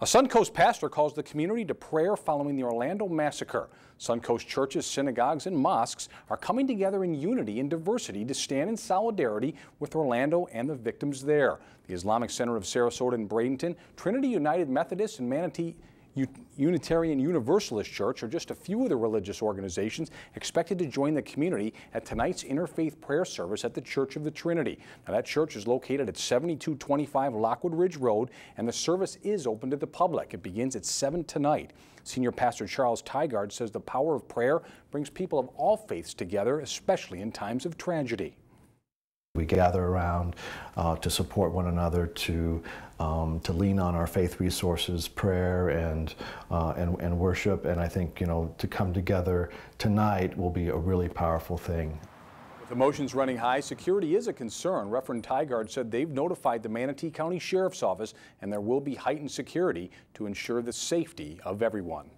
A Suncoast pastor calls the community to prayer following the Orlando massacre. Suncoast churches, synagogues, and mosques are coming together in unity and diversity to stand in solidarity with Orlando and the victims there. The Islamic Center of Sarasota and Bradenton, Trinity United Methodist, and Manatee Unitarian Universalist Church are just a few of the religious organizations expected to join the community at tonight's interfaith prayer service at the Church of the Trinity. Now, that church is located at 7225 Lockwood Ridge Road, and the service is open to the public. It begins at 7 tonight. Senior Pastor Charles Tygard says the power of prayer brings people of all faiths together, especially in times of tragedy. We gather around uh, to support one another, to um, to lean on our faith resources, prayer and, uh, and and worship, and I think you know to come together tonight will be a really powerful thing. With emotions running high, security is a concern. Reverend Tygard said they've notified the Manatee County Sheriff's Office, and there will be heightened security to ensure the safety of everyone.